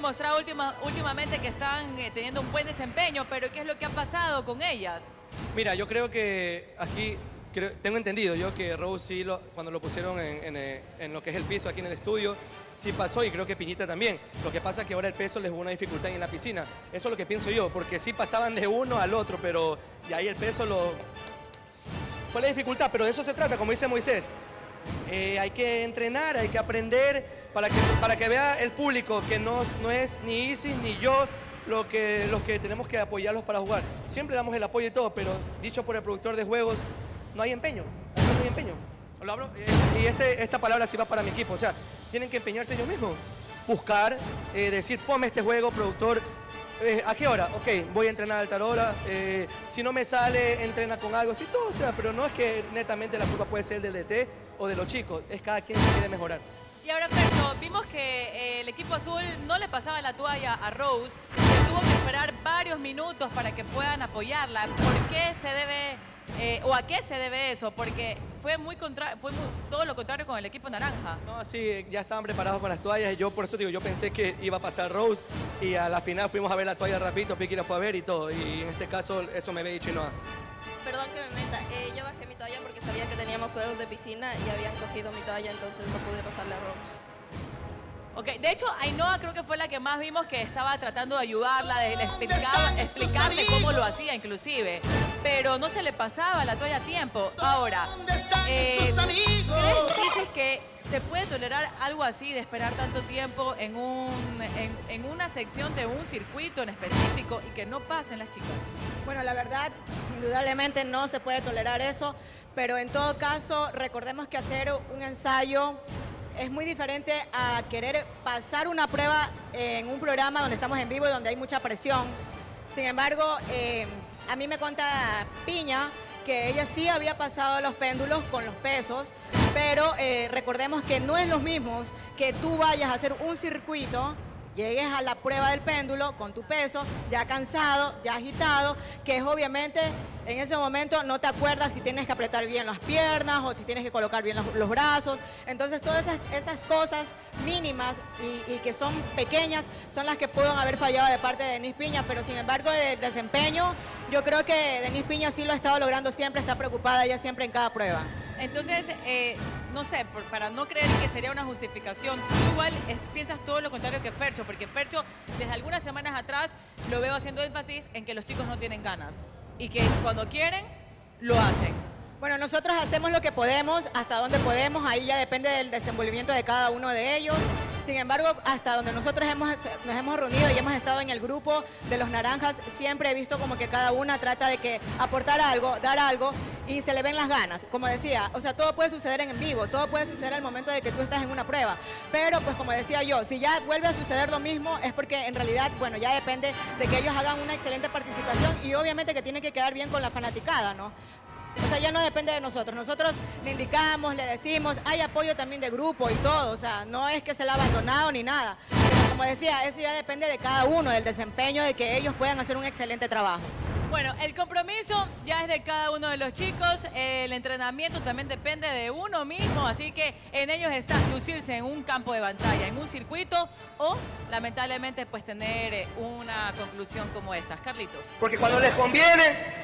demostrado última, últimamente que están eh, teniendo un buen desempeño, pero ¿qué es lo que ha pasado con ellas? Mira, yo creo que aquí, tengo entendido yo que Rose lo, cuando lo pusieron en, eh, en, lo que es el piso aquí en el estudio, sí pasó y creo que Piñita también. Lo que pasa es que ahora el peso les hubo una dificultad en la piscina. Eso es lo que pienso yo, porque sí pasaban de uno al otro, pero y ahí el peso lo... Fue la dificultad, pero de eso se trata, como dice Moisés. Eh, hay que entrenar, hay que aprender para que, para que vea el público que no, no es ni Isis ni yo lo que, los que tenemos que apoyarlos para jugar. Siempre damos el apoyo y todo, pero dicho por el productor de juegos, no hay empeño. No hay empeño. Lo hablo, eh, y este, esta palabra sí va para mi equipo. O sea, tienen que empeñarse ellos mismos. Buscar, eh, decir, ponme este juego, productor. ¿A qué hora? Ok, voy a entrenar a tal hora. si no me sale, entrena con algo. Sí, todo, o sea, pero no es que netamente la culpa puede ser del DT o de los chicos, es cada quien que quiere mejorar. Y ahora, vimos que eh, el equipo azul no le pasaba la toalla a Rose, que tuvo que esperar varios minutos para que puedan apoyarla. ¿Por qué se debe, eh, o a qué se debe eso? Porque fue muy contra fue todo lo contrario con el equipo naranja. No, sí, ya estaban preparados con las toallas y yo por eso digo, yo pensé que iba a pasar Rose y a la final fuimos a ver la toalla rapidito, Piqui la fue a ver y todo. Y en este caso eso me había dicho y no. Perdón que me meta, eh, yo bajé mi toalla porque sabía que teníamos juegos de piscina y habían cogido mi toalla, entonces no pude pasarle a Rose. Ok, de hecho, Ainhoa creo que fue la que más vimos que estaba tratando de ayudarla, de, explicarle cómo lo hacía inclusive, pero no se le pasaba la toalla a tiempo. Ahora, eh, ¿crees que se puede tolerar algo así de esperar tanto tiempo en, un, en, una sección de un circuito en específico y que no pasen las chicas? Bueno, la verdad, indudablemente no se puede tolerar eso, pero en todo caso, recordemos que hacer un ensayo es muy diferente a querer pasar una prueba en un programa donde estamos en vivo y donde hay mucha presión. Sin embargo, eh, a mí me cuenta Piña que ella sí había pasado los péndulos con los pesos, pero eh, recordemos que no es lo mismo que tú vayas a hacer un circuito llegues a la prueba del péndulo con tu peso, ya cansado, ya agitado, que es obviamente en ese momento no te acuerdas si tienes que apretar bien las piernas o si tienes que colocar bien los, brazos. Entonces todas esas, cosas mínimas y, que son pequeñas son las que pueden haber fallado de parte de Denis Piña, pero sin embargo de desempeño yo creo que Denis Piña sí lo ha estado logrando siempre, está preocupada ella siempre en cada prueba. Entonces, eh, no sé, para no creer que sería una justificación, igual piensas todo lo contrario que Fercho, porque Fercho desde algunas semanas atrás lo veo haciendo énfasis en que los chicos no tienen ganas y que cuando quieren, lo hacen. Bueno, nosotros hacemos lo que podemos, hasta donde podemos, ahí ya depende del desenvolvimiento de cada uno de ellos. Sin embargo, hasta donde nosotros hemos, nos hemos reunido y hemos estado en el grupo de los naranjas, siempre he visto como que cada una trata de que aportar algo, dar algo y se le ven las ganas. Como decía, o sea, todo puede suceder en vivo, todo puede suceder al momento de que tú estás en una prueba. Pero pues como decía yo, si ya vuelve a suceder lo mismo es porque en realidad, bueno, ya depende de que ellos hagan una excelente participación y obviamente que tiene que quedar bien con la fanaticada, ¿no? O sea, ya no depende de nosotros. Nosotros le indicamos, le decimos, hay apoyo también de grupo y todo. O sea, no es que se la ha abandonado ni nada. Pero como decía, eso ya depende de cada uno, del desempeño, de que ellos puedan hacer un excelente trabajo. Bueno, el compromiso ya es de cada uno de los chicos, el entrenamiento también depende de uno mismo, así que en ellos está lucirse en un campo de batalla, en un circuito o lamentablemente pues tener una conclusión como esta. Carlitos. Porque cuando les conviene...